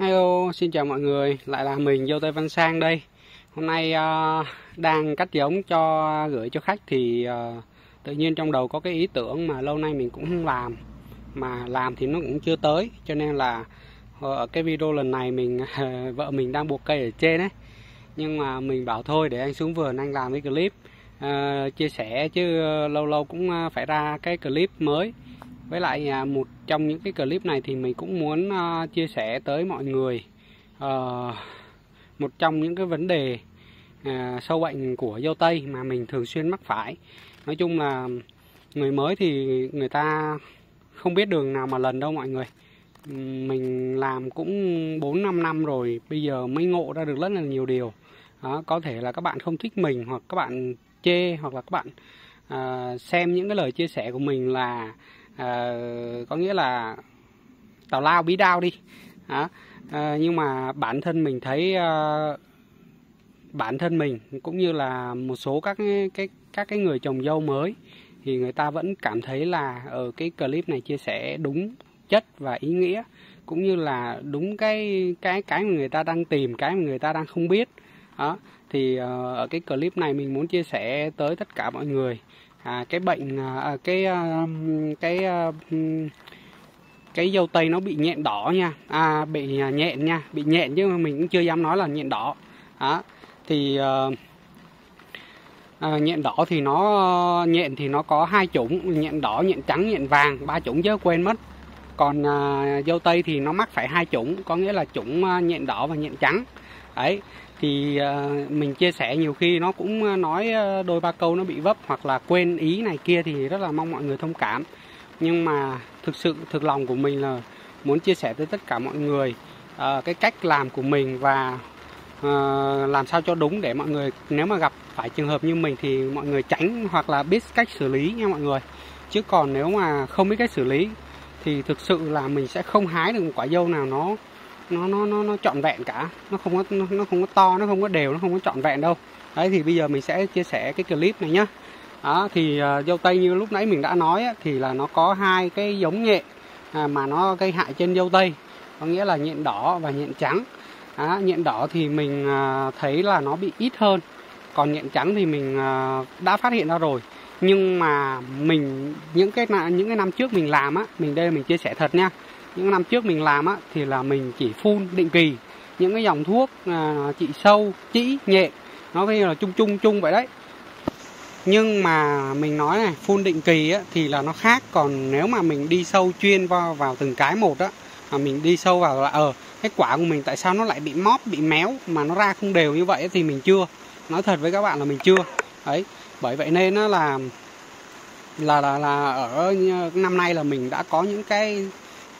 Hello, xin chào mọi người, lại là mình Vô Tây Văn Sang đây. Hôm nay uh, đang cắt giống cho gửi cho khách thì uh, tự nhiên trong đầu có cái ý tưởng mà lâu nay mình cũng không làm. Mà làm thì nó cũng chưa tới cho nên là ờ, ở cái video lần này mình vợ mình đang buộc cây ở trên đấy nhưng mà mình bảo thôi để anh xuống vườn anh làm cái clip. Uh, chia sẻ chứ lâu lâu cũng phải ra cái clip mới với lại à, một trong những cái clip này thì mình cũng muốn à, chia sẻ tới mọi người. Ờ, một trong những cái vấn đề à, sâu bệnh của dâu tây mà mình thường xuyên mắc phải. Nói chung là người mới thì người ta không biết đường nào mà lần đâu mọi người. Mình làm cũng 4 5 năm rồi bây giờ mới ngộ ra được rất là nhiều điều. Đó, có thể là các bạn không thích mình hoặc các bạn chê hoặc là các bạn uh, xem những cái lời chia sẻ của mình là à, có nghĩa là tào lao bí đao đi. À, à, nhưng mà bản thân mình thấy à, bản thân mình cũng như là một số các cái các cái người trồng dâu mới thì người ta vẫn cảm thấy là ở cái clip này chia sẻ đúng chất và ý nghĩa cũng như là đúng cái cái cái mà người ta đang tìm cái mà người ta đang không biết. Đó thì ở cái clip này mình muốn chia sẻ tới tất cả mọi người à, cái bệnh à, cái à, cái à, à cái dâu tây nó bị nhện đỏ nha. À bị à, nhện nha bị nhện chứ mình cũng chưa dám nói là nhện đỏ. Đó thì ờ, à, à, nhện đỏ thì nó nhện thì nó có hai chủng nhện đỏ nhện trắng nhện vàng ba chủng chứ quên mất. Còn à, dâu tây thì nó mắc phải hai chủng có nghĩa là chủng à, nhện đỏ và nhện trắng ấy thì uh, mình chia sẻ nhiều khi nó cũng à, nói à, đôi ba câu nó bị vấp hoặc là quên ý này kia thì rất là mong mọi người thông cảm. Nhưng mà thực sự thực lòng của mình là muốn chia sẻ tới tất cả mọi người uh, cái cách làm của mình và uh, làm sao cho đúng để mọi người nếu mà gặp phải trường hợp như mình thì mọi người tránh hoặc là biết cách xử lý nha mọi người. Chứ còn nếu mà không biết cách xử lý thì thực sự là mình sẽ không hái được một quả dâu nào nó nó nó nó nó trọn vẹn cả. Nó không có nó, nó không có to nó không có đều nó không có trọn vẹn đâu. Đấy thì bây giờ mình sẽ chia sẻ cái clip này nhá. Đó thì uh, dâu tây như lúc nãy mình đã nói á, thì là nó có hai cái giống nhện à, mà nó gây hại trên dâu tây. Có nghĩa là nhện đỏ và nhện trắng. À, nhện đỏ thì mình uh, thấy là nó bị ít hơn. Còn nhện trắng thì mình uh, đã phát hiện ra rồi. Nhưng mà mình những cái những cái năm trước mình làm á mình đây mình chia sẻ thật nha những năm trước mình làm á thì là mình chỉ phun định kỳ. Những cái dòng thuốc à, trị sâu chỉ nhẹ nó như là chung chung chung vậy đấy. Nhưng mà mình nói này phun định kỳ á, thì là nó khác. Còn nếu mà mình đi sâu chuyên vào vào từng cái một á mà mình đi sâu vào là ờ cái quả của mình tại sao nó lại bị móp bị méo mà nó ra không đều như vậy thì mình chưa. Nói thật với các bạn là mình chưa. Ấy bởi vậy nên nó là là là là ở năm nay là mình đã có những cái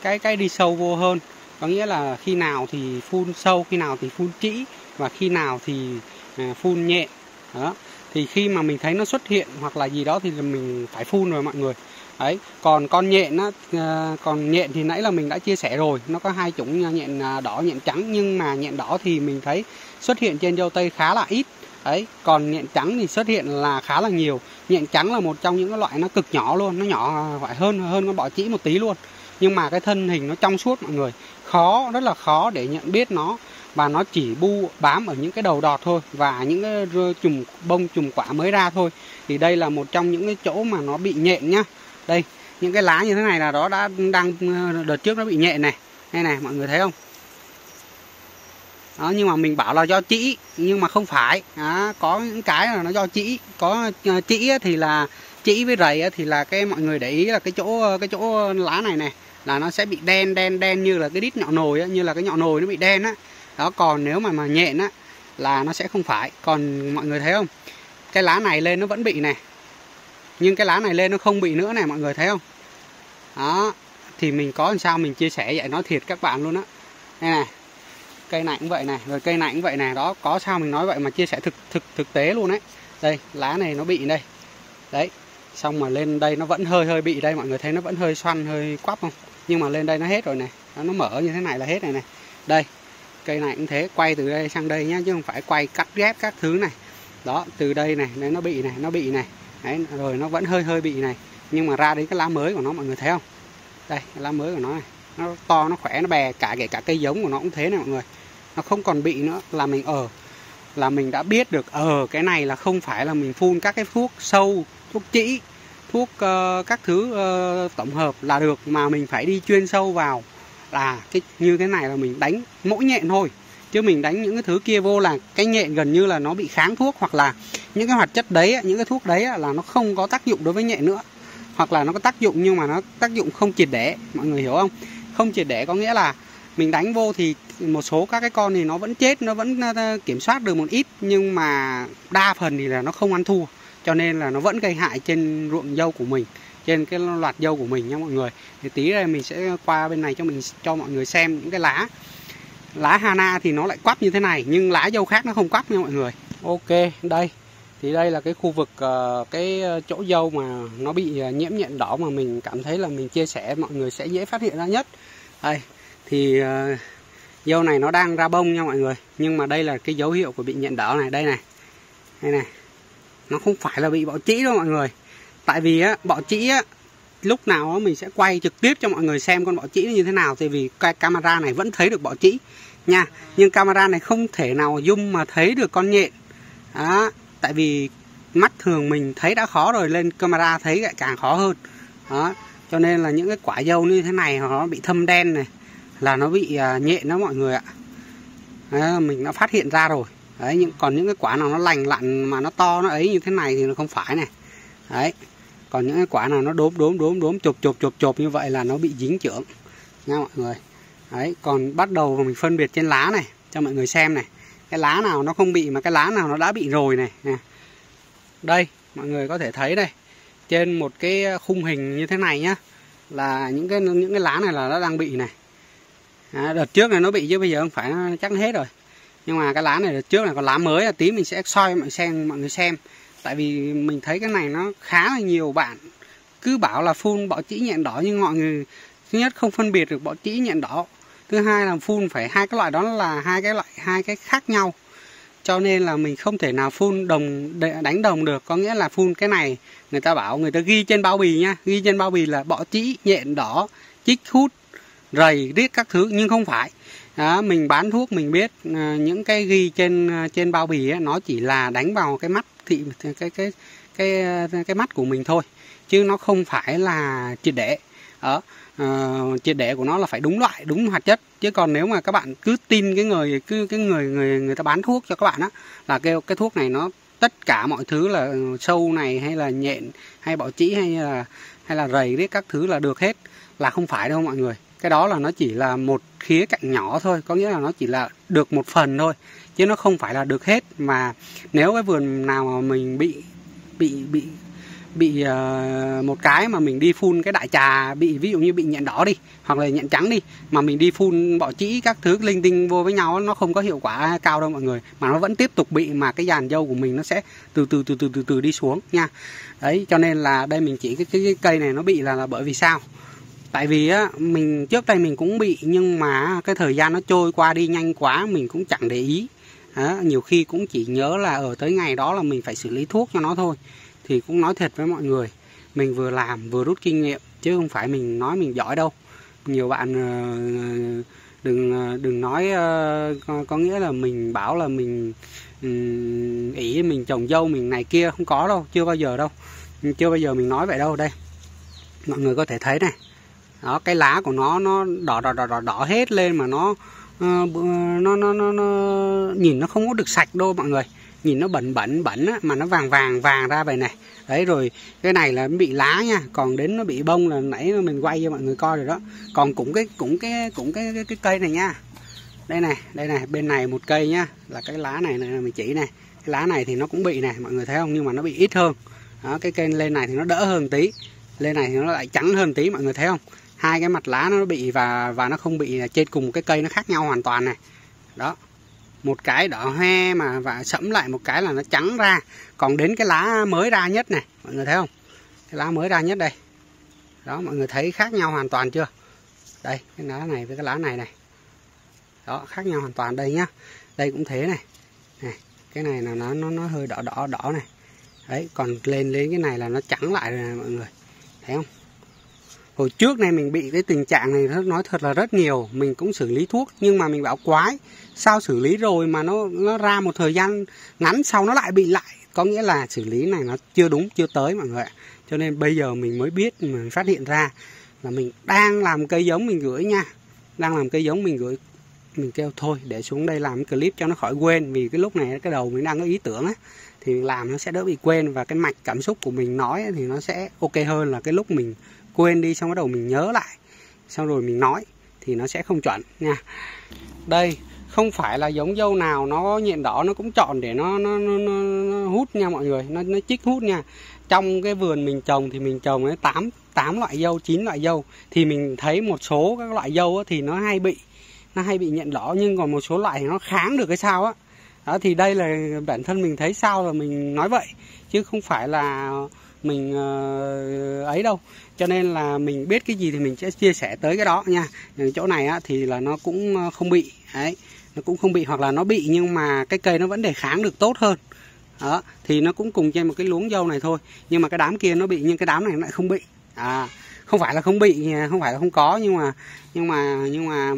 cái cái đi sâu vô hơn. Có nghĩa là khi nào thì phun sâu, khi nào thì phun kỹ và khi nào thì à, phun nhẹ. Đó. Thì khi mà mình thấy nó xuất hiện hoặc là gì đó thì mình phải phun rồi mọi người. Đấy. Còn con nhện á à, còn nhện thì nãy là mình đã chia sẻ rồi. Nó có hai chủng nhện à, đỏ, nhện trắng. Nhưng mà nhện đỏ thì mình thấy xuất hiện trên dâu tây khá là ít. Đấy. Còn nhện trắng thì xuất hiện là khá là nhiều. Nhện trắng là một trong những loại nó cực nhỏ luôn. Nó nhỏ phải hơn hơn con bọ chỉ một tí luôn nhưng mà cái thân hình nó trong suốt mọi người. Khó rất là khó để nhận biết nó. Và nó chỉ bu bám ở những cái đầu đọt thôi. Và những cái chùm bông chùm quả mới ra thôi. Thì đây là một trong những cái chỗ mà nó bị nhện nhá. Đây những cái lá như thế này là đó đã đang ờ, đợt trước nó bị nhện này. Đây này mọi người thấy không? Đó nhưng mà mình bảo là do chỉ nhưng mà không phải. Đó, có những cái là nó do chỉ có ờ, chỉ thì là chỉ với rầy thì là cái mọi người để ý là cái chỗ ờ, cái chỗ lá này này là nó sẽ bị đen đen đen như là cái đít nhọ nồi á, như là cái nhọ nồi nó bị đen á. Đó còn nếu mà mà nhện á là nó sẽ không phải. Còn mọi người thấy không? Cái lá này lên nó vẫn bị này. Nhưng cái lá này lên nó không bị nữa này mọi người thấy không? Đó thì mình có làm sao mình chia sẻ vậy nói thiệt các bạn luôn á. Đây này cây này cũng vậy này rồi cây này cũng vậy này. Đó có sao mình nói vậy mà chia sẻ thực thực thực tế luôn đấy đây lá này nó bị đây. Đấy xong mà lên đây nó vẫn hơi hơi bị đây mọi người thấy nó vẫn hơi xoăn hơi quắp không? Nhưng mà lên đây nó hết rồi này. Nó mở như thế này là hết này này. Đây, cây này cũng thế. Quay từ đây sang đây nhá, chứ không phải quay cắt ghép các thứ này. Đó, từ đây này, đấy, nó bị này, nó bị này. Đấy, rồi nó vẫn hơi hơi bị này. Nhưng mà ra đến cái lá mới của nó, mọi người thấy không? Đây, cái lá mới của nó này. Nó to, nó khỏe, nó bè cả, kể cả cây giống của nó cũng thế này, mọi người. Nó không còn bị nữa. Là mình ở, là mình đã biết được ở cái này là không phải là mình phun các cái thuốc sâu, thuốc chỉ thuốc uh, các thứ uh, tổng hợp là được mà mình phải đi chuyên sâu vào là cái như cái này là mình đánh mỗi nhện thôi. Chứ mình đánh những cái thứ kia vô là cái nhện gần như là nó bị kháng thuốc hoặc là những cái hoạt chất đấy những cái thuốc đấy là nó không có tác dụng đối với nhện nữa. Hoặc là nó có tác dụng nhưng mà nó tác dụng không triệt để mọi người hiểu không? Không triệt để có nghĩa là mình đánh vô thì một số các cái con thì nó vẫn chết nó vẫn ờ, kiểm soát được một ít nhưng mà đa phần thì là nó không ăn thua cho nên là nó vẫn gây hại trên ruộng dâu của mình, trên cái loạt dâu của mình nha mọi người. Thì tí này mình sẽ qua bên này cho mình cho mọi người xem những cái lá. Lá Hana thì nó lại quắp như thế này, nhưng lá dâu khác nó không quắp nha mọi người. Ok, đây. Thì đây là cái khu vực ờ, cái ờ, chỗ dâu mà nó bị ờ, nhiễm nhện đỏ mà mình cảm thấy là mình chia sẻ, mọi người sẽ dễ phát hiện ra nhất. Đây, thì dâu này nó đang ra bông nha mọi người. Nhưng mà đây là cái dấu hiệu của bị nhện đỏ này. Đây này. Đây này nó không phải là bị bọ trĩ đâu mọi người. Tại vì á bọ trĩ á lúc nào á mình sẽ quay trực tiếp cho mọi người xem con bọ trĩ như thế nào. Thì vì cái camera này vẫn thấy được bọ trĩ nha. Nhưng camera này không thể nào zoom mà thấy được con nhện. Đó tại vì mắt thường mình thấy đã khó rồi lên camera thấy lại càng khó hơn. Đó cho nên là những cái quả dâu như thế này nó bị thâm đen này là nó bị à, nhện đó mọi người ạ. Đó, mình đã phát hiện ra rồi đấy nhưng còn những cái quả nào nó lành lặn mà nó to nó ấy như thế này thì nó không phải này. Đấy còn những cái quả nào nó đốm đốm đốm đốm chụp chụp chụp chụp như vậy là nó bị dính trưởng. Nha mọi người. Đấy còn bắt đầu mình phân biệt trên lá này cho mọi người xem này. Cái lá nào nó không bị mà cái lá nào nó đã bị rồi này nè. Đây mọi người có thể thấy đây. Trên một cái khung hình như thế này nhá là những cái những cái lá này là nó đang bị này. À, đợt trước này nó bị chứ bây giờ không phải nó chắc hết rồi nhưng mà cái lá này là trước là có lá mới là tí mình sẽ soi, mọi xem, mọi người xem. Tại vì mình thấy cái này nó khá là nhiều bạn cứ bảo là phun bọ trĩ nhện đỏ, nhưng mọi người thứ nhất không phân biệt được bọ trĩ nhện đỏ. Thứ hai là phun phải hai cái loại đó là hai cái loại, hai cái khác nhau. Cho nên là mình không thể nào phun đồng đánh đồng được. Có nghĩa là phun cái này, người ta bảo, người ta ghi trên bao bì nha. Ghi trên bao bì là bọ trĩ nhện đỏ, chích hút, rầy, riết các thứ. Nhưng không phải đó, mình bán thuốc mình biết à, những cái ghi trên à, trên bao bì ấy, nó chỉ là đánh vào cái mắt thị cái cái cái cái, cái mắt của mình thôi chứ nó không phải là triệt để. Ở uh, ờ, triệt để của nó là phải đúng loại đúng hoạt chất. Chứ còn nếu mà các bạn cứ tin cái người cứ cái người người người ta bán thuốc cho các bạn á là cái cái thuốc này nó tất cả mọi thứ là sâu này hay là nhện hay bọ trĩ hay là hay là rầy đấy các thứ là được hết là không phải đâu mọi người cái đó là nó chỉ là một khía cạnh nhỏ thôi có nghĩa là nó chỉ là được một phần thôi chứ nó không phải là được hết. Mà nếu cái vườn nào mà mình bị bị bị bị uh, một cái mà mình đi phun cái đại trà bị ví dụ như bị nhện đỏ đi hoặc là nhện trắng đi mà mình đi phun bọ trĩ các thứ linh tinh vô với nhau nó không có hiệu quả cao đâu mọi người. Mà nó vẫn tiếp tục bị mà cái dàn dâu của mình nó sẽ từ từ từ từ từ từ đi xuống nha. Đấy cho nên là đây mình chỉ cái, cái, cái cây này nó bị là, là bởi vì sao? Tại vì á mình trước đây mình cũng bị nhưng mà cái thời gian nó trôi qua đi nhanh quá mình cũng chẳng để ý. Đó, nhiều khi cũng chỉ nhớ là ở tới ngày đó là mình phải xử lý thuốc cho nó thôi. Thì cũng nói thật với mọi người mình vừa làm vừa rút kinh nghiệm chứ không phải mình nói mình giỏi đâu. Nhiều bạn ờ, đừng ờ, đừng nói ờ, có, có nghĩa là mình bảo là mình ý mình trồng dâu mình này kia không có đâu chưa bao giờ đâu. Chưa bao giờ mình nói vậy đâu đây. Mọi người có thể thấy này đó cái lá của nó nó đỏ đỏ đỏ đỏ, đỏ hết lên mà nó ờ, nó, nó nó nó nó nhìn nó không có được sạch đâu mọi người. Nhìn nó bẩn bẩn bẩn á, mà nó vàng vàng vàng ra vậy này. Đấy rồi cái này là bị lá nha còn đến nó bị bông là nãy mình quay cho mọi người coi rồi đó. Còn cũng cái cũng cái cũng cái cái, cái cây này nha. Đây này đây này bên này một cây nhá là cái lá này này mình chỉ này. Cái lá này thì nó cũng bị này mọi người thấy không? Nhưng mà nó bị ít hơn. Đó cái cây lên này thì nó đỡ hơn tí. Lên này thì nó lại trắng hơn tí mọi người thấy không? Hai cái mặt lá nó bị và và nó không bị, trên cùng một cái cây nó khác nhau hoàn toàn này. Đó. Một cái đỏ hoe mà, và sẫm lại một cái là nó trắng ra. Còn đến cái lá mới ra nhất này, mọi người thấy không? Cái lá mới ra nhất đây. Đó, mọi người thấy khác nhau hoàn toàn chưa? Đây, cái lá này với cái lá này này. Đó, khác nhau hoàn toàn đây nhá. Đây cũng thế này. Này, cái này là nó nó nó hơi đỏ đỏ đỏ này. Đấy, còn lên lên cái này là nó trắng lại rồi này, mọi người. Thấy không? Hồi trước này mình bị cái tình trạng này nói thật là rất nhiều, mình cũng xử lý thuốc, nhưng mà mình bảo quái, sao xử lý rồi mà nó nó ra một thời gian ngắn sau nó lại bị lại? Có nghĩa là xử lý này nó chưa đúng, chưa tới mọi người ạ. Cho nên bây giờ mình mới biết mình phát hiện ra là mình đang làm cây giống mình gửi nha. Đang làm cây giống mình gửi, mình kêu thôi, để xuống đây làm cái clip cho nó khỏi quên, vì cái lúc này cái đầu mình đang có ý tưởng á, thì mình làm nó sẽ đỡ bị quên và cái mạch cảm xúc của mình nói thì nó sẽ ok hơn là cái lúc mình quên đi xong bắt đầu mình nhớ lại xong rồi mình nói thì nó sẽ không chuẩn nha. Đây không phải là giống dâu nào nó nhện đỏ nó cũng chọn để nó nó, nó, nó, nó hút nha mọi người nó nó chích hút nha. Trong cái vườn mình trồng thì mình trồng đến tám tám loại dâu chín loại dâu. Thì mình thấy một số các loại dâu thì nó hay bị nó hay bị nhện đỏ nhưng còn một số loại thì nó kháng được cái sao á. Đó thì đây là bản thân mình thấy sao là mình nói vậy chứ không phải là mình ờ, ấy đâu. Cho nên là mình biết cái gì thì mình sẽ chia sẻ tới cái đó nha. Ờ, chỗ này á, thì là nó cũng ờ, không bị ấy nó cũng không bị hoặc là nó bị nhưng mà cái cây nó vẫn để kháng được tốt hơn. Đó thì nó cũng cùng trên một cái luống dâu này thôi. Nhưng mà cái đám kia nó bị nhưng cái đám này nó lại không bị. À không phải là không bị không phải là không có nhưng mà nhưng mà nhưng mà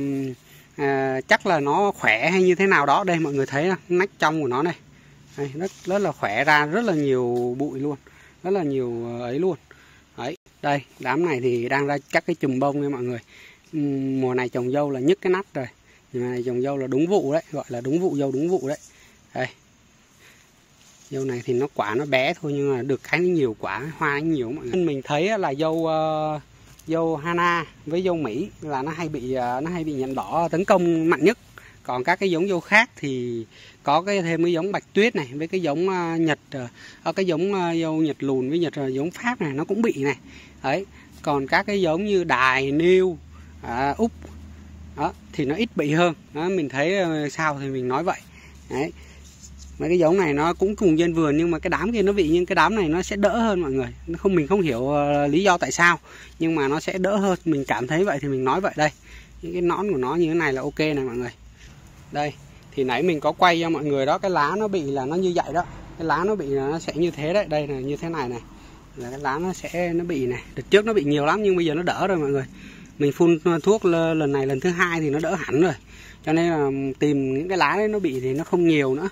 à, chắc là nó khỏe hay như thế nào đó. Đây mọi người thấy nách trong của nó này. Đây, rất rất là khỏe ra rất là nhiều bụi luôn rất là nhiều ờ, ấy luôn. Đấy đây đám này thì đang ra các cái chùm bông nha mọi người. Mùa này trồng dâu là nhức cái nắp rồi. Mùa này trồng dâu là đúng vụ đấy gọi là đúng vụ dâu đúng vụ đấy. Đây. Dâu này thì nó quả nó bé thôi nhưng mà được cái nhiều quả hoa nhiều mọi người. Mình thấy là dâu uh, dâu Hana với dâu Mỹ là nó hay bị ờ, nó hay bị nhện đỏ tấn công mạnh nhất. Còn các cái giống dâu khác thì có cái thêm cái giống bạch tuyết này với cái giống à, nhật ở cái giống dâu nhật lùn với nhật giống pháp này nó cũng bị này. Đấy còn các cái giống như đài niêu à, úc đó thì nó ít bị hơn. Đó, mình thấy sao thì mình nói vậy. Đấy mấy cái giống này nó cũng cùng trên vườn nhưng mà cái đám kia nó bị nhưng cái đám này nó sẽ đỡ hơn mọi người. Nó không mình không hiểu lý do tại sao nhưng mà nó sẽ đỡ hơn. Mình cảm thấy vậy thì mình nói vậy đây. Những cái nón của nó như thế này là ok này mọi người. Đây thì nãy mình có quay cho mọi người đó, cái lá nó bị là nó như vậy đó. Cái lá nó bị là nó sẽ như thế đấy, đây là như thế này này. Là cái lá nó sẽ, nó bị này. Đợt trước nó bị nhiều lắm nhưng bây giờ nó đỡ rồi mọi người. Mình phun thuốc lần này lần thứ hai thì nó đỡ hẳn rồi. Cho nên là tìm những cái lá đấy nó bị thì nó không nhiều nữa.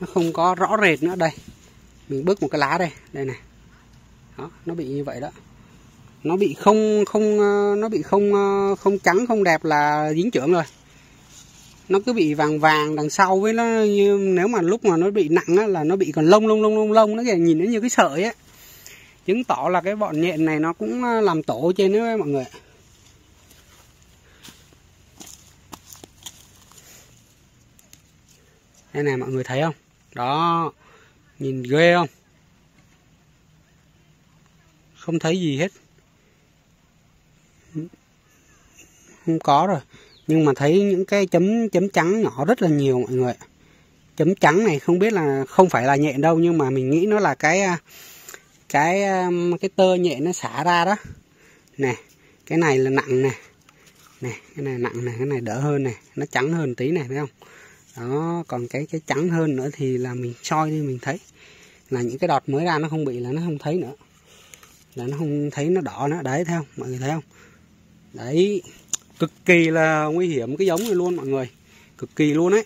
Nó không có rõ rệt nữa. Đây, mình bước một cái lá đây. Đây này. Đó, nó bị như vậy đó. Nó bị không không ờ, nó bị không ờ, không trắng, không đẹp là dính trưởng rồi nó cứ bị vàng vàng đằng sau với nó như nếu mà lúc mà nó bị nặng á, là nó bị còn lông lông lông lông lông nó kìa nhìn nó như cái sợi á. Chứng tỏ là cái bọn nhện này nó cũng à, làm tổ trên đấy mọi người đây này mọi người thấy không? Đó nhìn ghê không? Không thấy gì hết. Không có rồi nhưng mà thấy những cái chấm chấm trắng nhỏ rất là nhiều mọi người chấm trắng này không biết là, không phải là nhện đâu, nhưng mà mình nghĩ nó là cái à, cái à, cái tơ nhện nó xả ra đó. Nè, cái này là nặng nè. Nè, cái này nặng này cái này đỡ hơn này nó trắng hơn tí này thấy không? Đó, còn cái cái trắng hơn nữa thì là mình soi đi, mình thấy là những cái đọt mới ra nó không bị là nó không thấy nữa. Là nó không thấy, nó đỏ nữa. Đấy, thấy không? Mọi người thấy không? Đấy cực kỳ là nguy hiểm, cái giống này luôn mọi người. Cực kỳ luôn đấy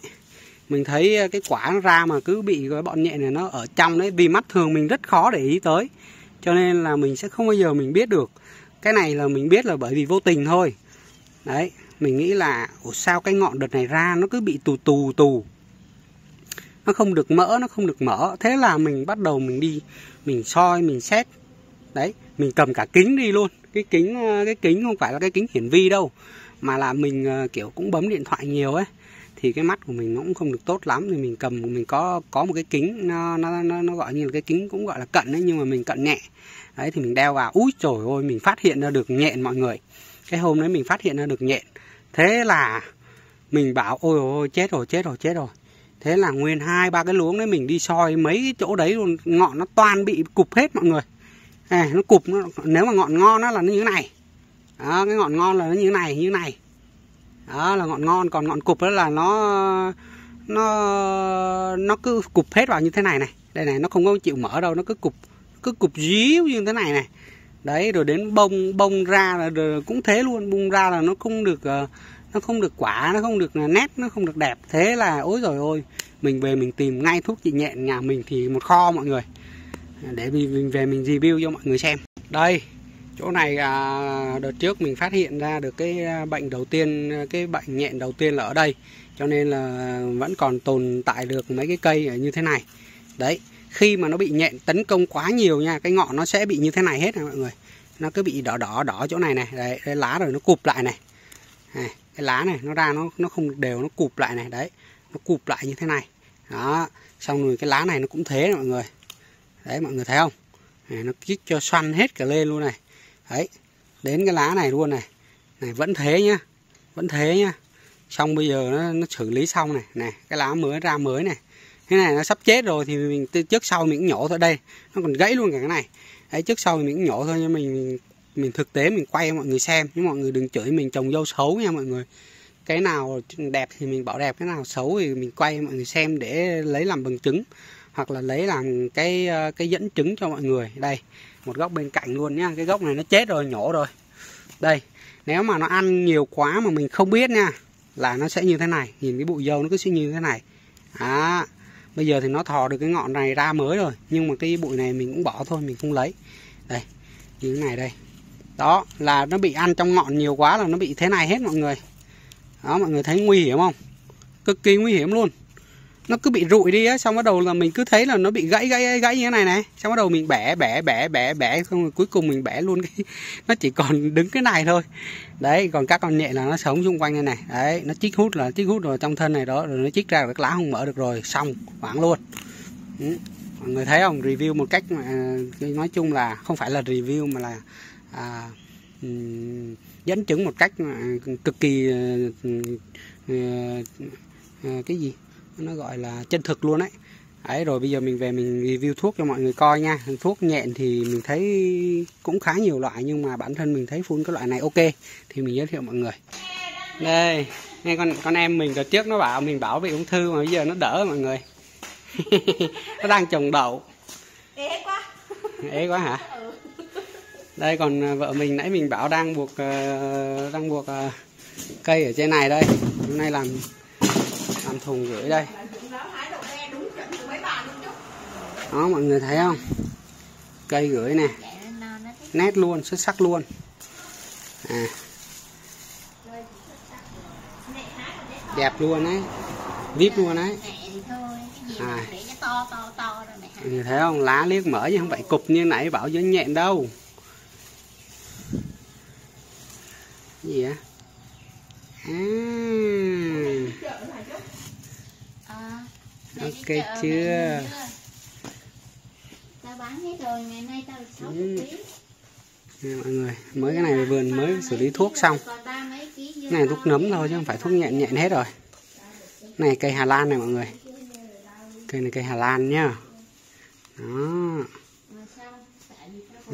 mình thấy ờ, cái quả nó ra mà cứ bị cái bọn nhện này nó ở trong đấy, vì mắt thường mình rất khó để ý tới. Cho nên là mình sẽ không bao giờ mình biết được. Cái này là mình biết là bởi vì vô tình thôi. Đấy, mình nghĩ là, Ủa, sao cái ngọn đợt này ra nó cứ bị tù tù tù. Nó không được mỡ, nó không được mở. Thế là mình bắt đầu mình đi, mình soi, mình xét. Đấy, mình cầm cả kính đi luôn. Cái kính ờ, cái kính không phải là cái kính hiển vi đâu mà là mình ờ, kiểu cũng bấm điện thoại nhiều ấy thì cái mắt của mình nó cũng không được tốt lắm. Thì mình cầm mình có có một cái kính nó nó nó, nó gọi như là cái kính cũng gọi là cận đấy nhưng mà mình cận nhẹ. Đấy thì mình đeo vào úi trời ơi mình phát hiện ra được nhện mọi người. Cái hôm đấy mình phát hiện ra được nhện. Thế là mình bảo ôi ôi chết rồi chết rồi chết rồi. Thế là nguyên hai ba cái luống đấy mình đi soi mấy cái chỗ đấy ngọn nó toàn bị cụp hết mọi người. À, nó cụp nó, nếu mà ngọn ngon nó là như thế này đó, cái ngọn ngon là nó như này như này. Đó là ngọn ngon còn ngọn cụp đó là nó nó nó cứ cụp hết vào như thế này này. Đây này nó không có chịu mở đâu nó cứ cụp cứ cụp díu như thế này này. Đấy rồi đến bông bông ra là cũng thế luôn. Bông ra là nó không được ờ, nó không được quả nó không được ờ, nét nó không được đẹp. Thế là ối rồi ôi mình về mình tìm ngay thuốc trị nhện nhà mình thì một kho mọi người. Để mình về mình review cho mọi người xem. Đây chỗ này à, đợt trước mình phát hiện ra được cái à, bệnh đầu tiên à, cái bệnh nhện đầu tiên là ở đây. Cho nên là vẫn còn tồn tại được mấy cái cây như thế này. Đấy khi mà nó bị nhện tấn công quá nhiều nha cái ngọn nó sẽ bị như thế này hết này mọi người. Nó cứ bị đỏ đỏ đỏ chỗ này này đấy, cái lá rồi nó cụp lại này. này cái lá này nó ra nó nó không được đều nó cụp lại này đấy nó cụp lại như thế này. Đó xong rồi cái lá này nó cũng thế này, mọi người. Đấy mọi người thấy không? Này, nó kích cho xoăn hết cả lên luôn này đấy đến cái lá này luôn này. Này vẫn thế nhá vẫn thế nhá. Xong bây giờ nó, nó xử lý xong này này cái lá mới ra mới này. Cái này nó sắp chết rồi thì mình trước sau mình cũng nhổ thôi đây nó còn gãy luôn cả cái này. Đấy trước sau mình cũng nhổ thôi nhưng mình mình thực tế mình quay cho mọi người xem nhưng mọi người đừng chửi mình trồng dâu xấu nha mọi người. Cái nào đẹp thì mình bảo đẹp cái nào xấu thì mình quay cho mọi người xem để lấy làm bằng chứng hoặc là lấy làm cái ờ, cái dẫn chứng cho mọi người. Đây, một gốc bên cạnh luôn nhá. Cái gốc này nó chết rồi, nhổ rồi. Đây, nếu mà nó ăn nhiều quá mà mình không biết nha, là nó sẽ như thế này. Nhìn cái bụi dâu nó cứ sẽ như thế này. À bây giờ thì nó thò được cái ngọn này ra mới rồi, nhưng mà cái bụi này mình cũng bỏ thôi, mình không lấy. Đây, như thế này đây. Đó, là nó bị ăn trong ngọn nhiều quá là nó bị thế này hết mọi người. Đó, mọi người thấy nguy hiểm không? Cực kỳ nguy hiểm luôn nó cứ bị rụi đi á xong bắt đầu là mình cứ thấy là nó bị gãy gãy gãy như thế này này. Xong bắt đầu mình bẻ bẻ bẻ bẻ bẻ xong rồi cuối cùng mình bẻ luôn cái nó chỉ còn đứng cái này thôi. Đấy còn các con nhẹ là nó sống xung quanh như này. Đấy nó chích hút là chích hút rồi trong thân này đó rồi nó chích ra được lá không mở được rồi xong khoảng luôn. Ừ. mọi người thấy không? Review một cách mà à, nói chung là không phải là review mà là à, um, dẫn chứng một cách mà cực kỳ uh, uh, uh, cái gì? Nó gọi là chân thực luôn đấy ấy rồi bây giờ mình về mình review thuốc cho mọi người coi nha. Thuốc nhện thì mình thấy cũng khá nhiều loại nhưng mà bản thân mình thấy phun cái loại này ok. Thì mình giới thiệu mọi người. Đây nghe con con em mình đợt trước nó bảo mình bảo bị ung thư mà bây giờ nó đỡ mọi người. Nó đang trồng đậu. Ế quá. Ế quá hả? Ừ. đây còn à, vợ mình nãy mình bảo đang buộc ờ, đang buộc ờ, cây ở trên này đây. Hôm nay làm làm thùng gửi đây. Đó mọi người thấy không? Cây gửi nè. Nét luôn xuất sắc luôn. À. đẹp luôn đấy vip luôn đấy à. mọi người thấy không? Lá liếc mở chứ không phải cục như nãy bảo với nhện đâu. Cái gì á à. Ok chưa? bán hết rồi ngày nay tao được 60 ừ. Nè mọi người, mới cái này vườn mới xử lý thuốc xong. Cái này thuốc nấm thôi chứ không phải thuốc nhện nhện hết rồi. Này cây Hà Lan này mọi người. Cây này cây Hà Lan nhá. Đó.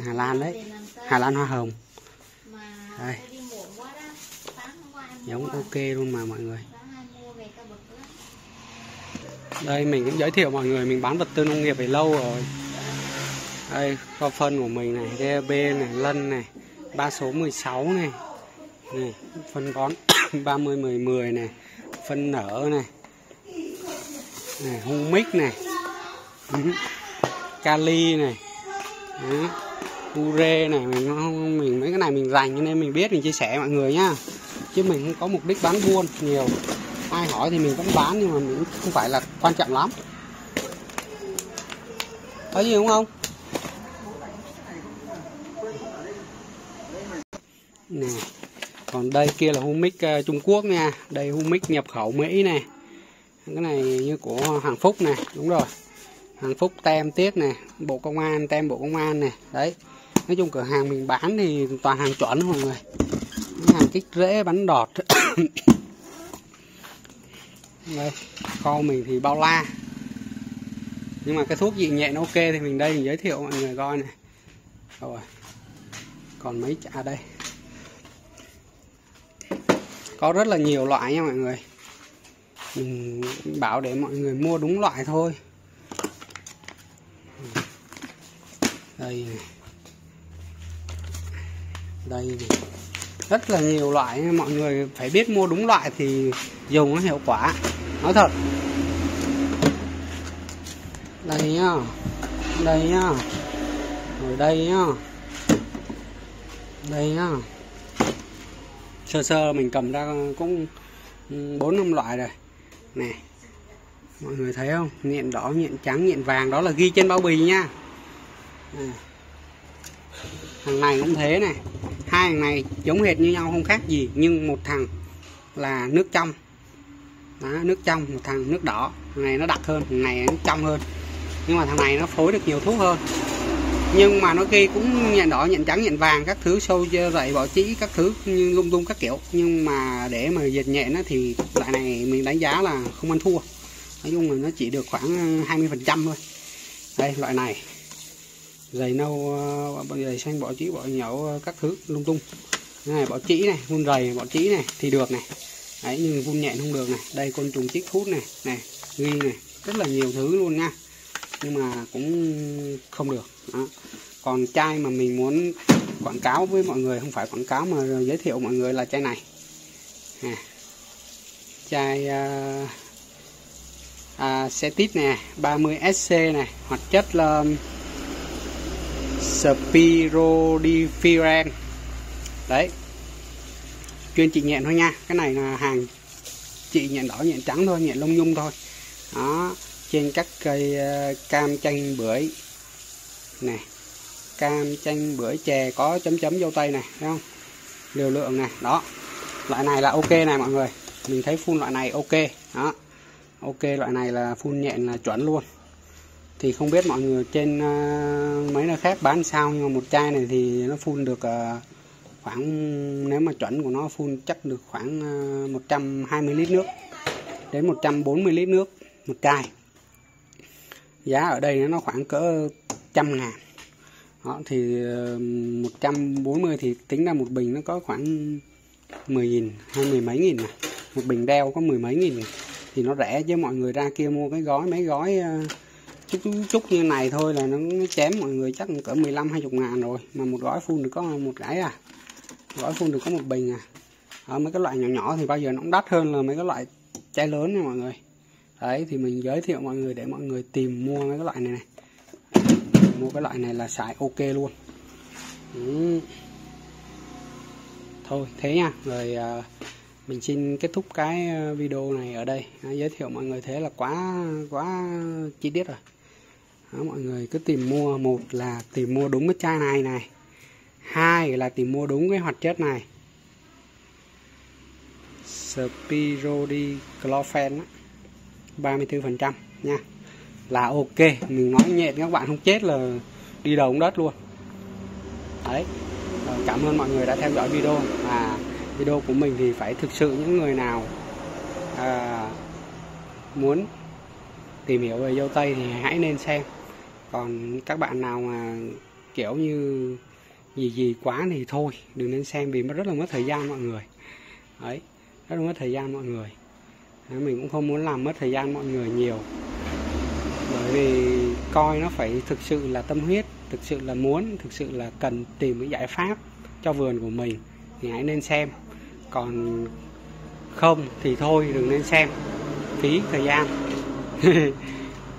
Hà Lan đấy. Hà Lan hoa hồng. Đây. Giống ok luôn mà mọi người đây, mình cũng giới thiệu mọi người, Mình bán vật tư nông nghiệp về lâu rồi. Đây, kho phân của mình này DAB này, lân này, ba số 16 này. Này, phân bón 30 10 10 này, phân nở này. Này humic này. Kali này. Đấy. ure này, mình không mình, mấy cái này mình dành cho nên mình biết, mình chia sẻ mọi người nhá. Chứ mình không có mục đích bán buôn nhiều ai hỏi thì mình vẫn bán nhưng mà mình không phải là quan trọng lắm. Có gì đúng không? Nè còn đây kia là humic uh, Trung Quốc nha. Đây humic nhập khẩu Mỹ này cái này như của Hàng Phúc này đúng rồi. Hàng Phúc tem tiết này Bộ Công an tem Bộ Công an này đấy nói chung cửa hàng mình bán thì toàn hàng chuẩn mọi người. Hàng kích rễ bánh đọt. Ờ, kho mình thì bao la. Nhưng mà cái thuốc dị nhẹ nó ok thì mình đây mình giới thiệu mọi người coi này. Rồi, còn mấy chả đây? Có rất là nhiều loại nha mọi người. Mình bảo để mọi người mua đúng loại thôi. Đây này. Đây này rất là nhiều loại, mọi người phải biết mua đúng loại thì dùng nó hiệu quả. Nói thật. Đây nhá. Đây nhá. Ở đây nhá. Đây nhá. Sơ sơ mình cầm ra cũng ừ, bốn năm loại rồi. Nè. Mọi người thấy không? Nhện đỏ, nhện trắng, nhện vàng, đó là ghi trên bao bì nha. À. thằng này cũng thế này hai thằng này giống hệt như nhau không khác gì nhưng một thằng là nước trong. Đó, nước trong một thằng nước đỏ. Thằng này nó đặc hơn thằng này nó trong hơn. Nhưng mà thằng này nó phối được nhiều thuốc hơn. Nhưng mà nó ghi cũng nhận đỏ nhận trắng nhận vàng các thứ sâu dậy bỏ chỉ các thứ như lung tung các kiểu. Nhưng mà để mà dẹt nhẹ nó thì loại này mình đánh giá là không ăn thua. Nói chung là nó chỉ được khoảng ờ, 20 phần trăm thôi. Đây loại này dày nâu ờ, dày xanh bỏ chỉ bỏ nhậu ờ, các thứ lung tung. Này bỏ chỉ này phun dày bỏ chỉ này thì được này. Đấy nhưng phun nhẹ không được này. Đây côn trùng chích hút này này ghi này. Rất là nhiều thứ luôn nha. Nhưng mà cũng không được. Đó. còn chai mà mình muốn quảng cáo với mọi người không phải quảng cáo mà giới thiệu mọi người là chai này. Ờ, à. chai uh, à, Cetit nè 30SC này hoạt chất là Spirodiphyran đấy. Chuyên trị nhện thôi nha. Cái này là hàng trị nhện đỏ, nhện trắng thôi, nhện lông nhung thôi. Đó. Trên các cây ờ, cam chanh bưởi. Này cam chanh bưởi chè có chấm chấm dâu tây này, thấy không? Liều lượng này. Đó. Loại này là ok này mọi người. Mình thấy phun loại này ok. Đó. Ok, loại này là phun nhện là chuẩn luôn thì không biết mọi người trên ờ, mấy nơi khác bán sao nhưng mà một chai này thì nó phun được ờ, khoảng nếu mà chuẩn của nó phun chắc được khoảng ờ, 120 lít nước đến 140 lít nước một chai. Giá ở đây nó khoảng cỡ trăm ngàn. Đó, thì 140 thì tính ra một bình nó có khoảng 10 nghìn hay mười mấy nghìn này một bình đeo có mười mấy nghìn thì nó rẻ chứ mọi người ra kia mua cái gói mấy gói chút chút như này thôi là nó chém mọi người chắc cỡ 15 20 ngàn rồi. Mà một gói phun được có một cái à gói phun được có một bình à. Ở mấy cái loại nhỏ nhỏ thì bao giờ nó cũng đắt hơn là mấy cái loại chai lớn nha mọi người. Đấy thì mình giới thiệu mọi người để mọi người tìm mua mấy cái loại này này. Mua cái loại này là xài ok luôn. Ừ. thôi thế nha. Rồi à, mình xin kết thúc cái ờ, video này ở đây. À, giới thiệu mọi người thế là quá quá chi tiết rồi đó, mọi người cứ tìm mua. Một là tìm mua đúng cái chai này này. Hai là tìm mua đúng cái hoạt chất này. Spirodiclofen 34% nha. Là ok mình nói nhẹ các bạn không chết là đi đầu đất luôn. Đấy ờ, cảm ơn mọi người đã theo dõi video. Và video của mình thì phải thực sự những người nào à, muốn tìm hiểu về dâu tây thì hãy nên xem còn các bạn nào mà kiểu như gì gì quá thì thôi, đừng nên xem vì nó rất là mất thời gian mọi người. Đấy, rất là mất thời gian mọi người. Mình cũng không muốn làm mất thời gian mọi người nhiều. Bởi vì coi nó phải thực sự là tâm huyết, thực sự là muốn, thực sự là cần tìm cái giải pháp cho vườn của mình thì hãy nên xem. Còn không thì thôi, đừng nên xem. Phí thời gian.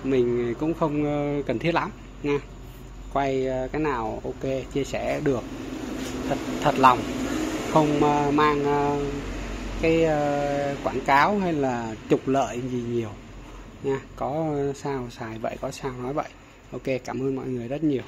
mình cũng không ờ, cần thiết lắm nha. Quay ờ, cái nào ok, chia sẻ được. Thật thật lòng. Không ờ, mang cái quảng cáo hay là trục lợi gì nhiều nha. Có sao xài vậy, có sao nói vậy. Ok, cảm ơn mọi người rất nhiều.